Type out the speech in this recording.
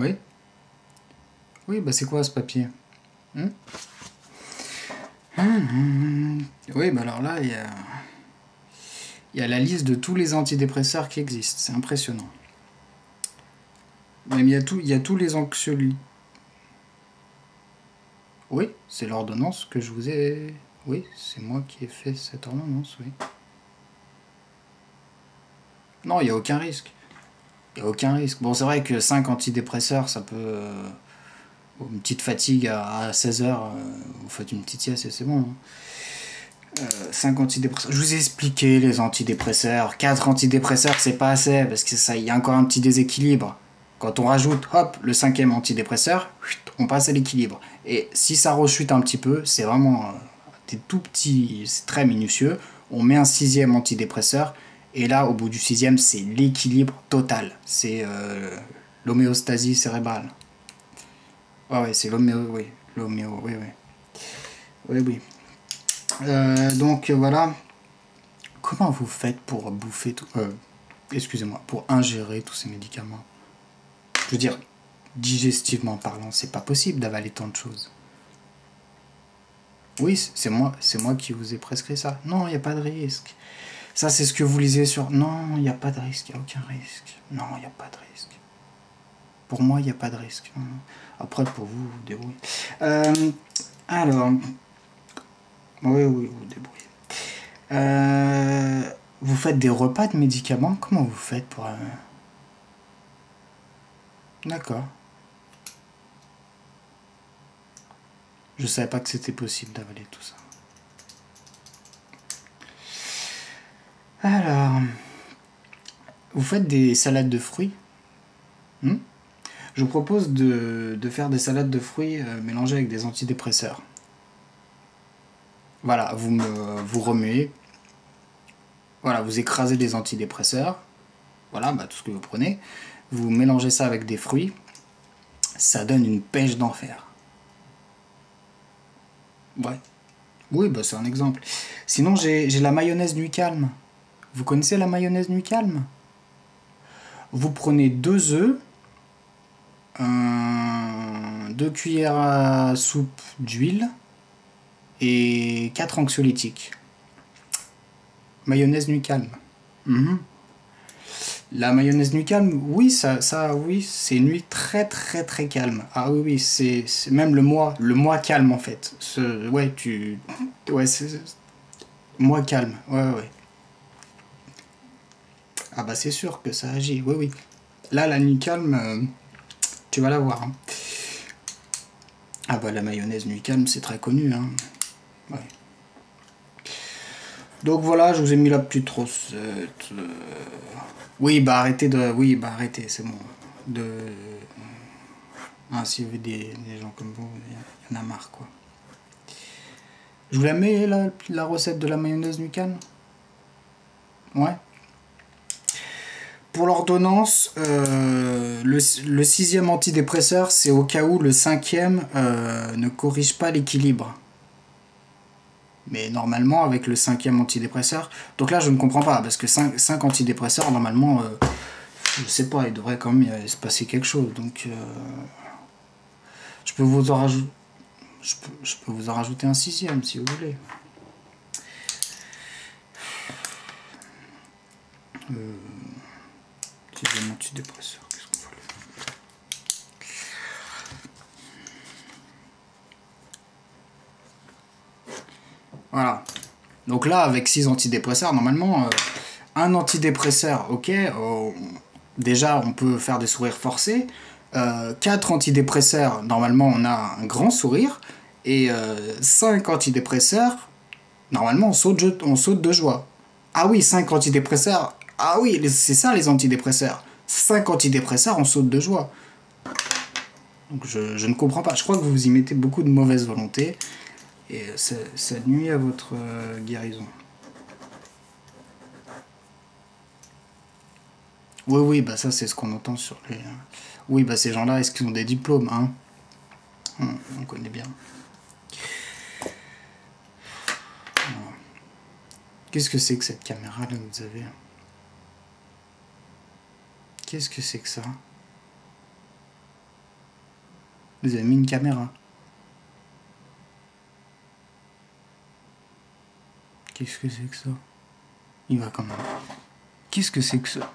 Oui Oui, bah c'est quoi ce papier Hmm Hum, Oui, bah alors là, il y a... y a la liste de tous les antidépresseurs qui existent. C'est impressionnant. Mais il y a, tout, il y a tous les anxiolytiques. Oui, c'est l'ordonnance que je vous ai... Oui, c'est moi qui ai fait cette ordonnance, oui. Non, il n'y a aucun risque. Il n'y a aucun risque. Bon, c'est vrai que 5 antidépresseurs, ça peut... euh, Une petite fatigue à 16h, vous faites une petite sieste et c'est bon. hein. 5 antidépresseurs. Je vous ai expliqué les antidépresseurs. 4 antidépresseurs, c'est pas assez parce que ça, il y a encore un petit déséquilibre. Quand on rajoute, hop, le cinquième antidépresseur, on passe à l'équilibre. Et si ça rechute un petit peu, c'est vraiment euh, des tout petits, c'est très minutieux. On met un sixième antidépresseur et là, au bout du sixième, c'est l'équilibre total. C'est euh, l'homéostasie cérébrale. Ouais, ouais, c'est l'homéo, oui, l'homéo, oui, oui. Oui, oui. Euh, donc voilà. Comment vous faites pour bouffer tout. euh, Excusez-moi, pour ingérer tous ces médicaments? Je veux dire, digestivement parlant, c'est pas possible d'avaler tant de choses. Oui, c'est moi, moi qui vous ai prescrit ça. Non, il n'y a pas de risque. Ça, c'est ce que vous lisez sur. Non, il n'y a pas de risque, il n'y a aucun risque. Non, il n'y a pas de risque. Pour moi, il n'y a pas de risque. Après, pour vous, vous débrouillez. Euh, alors. Oui, oui, vous vous débrouillez. Euh, vous faites des repas de médicaments? Comment vous faites pour. euh, D'accord. Je savais pas que c'était possible d'avaler tout ça. Alors, vous faites des salades de fruits Hmm? Je vous propose de, faire des salades de fruits euh, mélangées avec des antidépresseurs. Voilà, vous, me, vous remuez. Voilà, vous écrasez des antidépresseurs. Voilà, bah, tout ce que vous prenez. Vous mélangez ça avec des fruits. Ça donne une pêche d'enfer. Ouais. Oui, bah, c'est un exemple. Sinon, j'ai la mayonnaise nuit calme. Vous connaissez la mayonnaise nuit calme? Vous prenez deux œufs, deux cuillères à soupe d'huile et quatre anxiolytiques. Mayonnaise nuit calme. Mhm. La mayonnaise nuit calme, oui, ça, ça oui, c'est une nuit très très très calme. Ah oui, oui, c'est même le mois, le mois calme en fait. Ce, ouais, tu, ouais, mois calme. Ouais, ouais. Ah bah c'est sûr que ça agit. Oui, oui. Là, la nuit calme, euh, tu vas la voir. hein. Ah bah la mayonnaise nuit calme, c'est très connu. Hein. Donc voilà, je vous ai mis la petite recette. euh. Oui, bah arrêtez de. Oui, bah arrêtez, c'est bon. De. Ah, si vous avez des, des gens comme vous, il y en a marre, quoi. Je vous la mets, la, la recette de la mayonnaise nuit calme? Ouais? Pour l'ordonnance, euh, le, sixième antidépresseur, c'est au cas où le cinquième euh, ne corrige pas l'équilibre. Mais normalement, avec le cinquième antidépresseur, donc là je ne comprends pas, parce que 5, antidépresseurs, normalement, euh, je sais pas, il devrait quand même y se passer quelque chose. Donc, euh, je peux vous en rajouter. Je peux, je peux vous en rajouter un sixième si vous voulez. Euh, Voilà. Donc là, avec 6 antidépresseurs, normalement, euh, un antidépresseur, ok, euh, déjà on peut faire des sourires forcés. 4 antidépresseurs, normalement on a un grand sourire. Et 5 antidépresseurs, normalement on saute, on saute de joie. Ah oui, 5 antidépresseurs, ah oui, c'est ça les antidépresseurs. 5 antidépresseurs, on saute de joie. Donc je, ne comprends pas. Je crois que vous y mettez beaucoup de mauvaise volonté. Et ça, ça nuit à votre euh, guérison. Oui, oui, bah ça c'est ce qu'on entend sur les... Oui, bah ces gens-là, est-ce qu'ils ont des diplômes, hein? Hum, On connaît bien. Qu'est-ce que c'est que cette caméra là que vous avez? Qu'est-ce que c'est que ça? Vous avez mis une caméra. Qu'est-ce que c'est que ça? Il va quand même. Qu'est-ce que c'est que ça?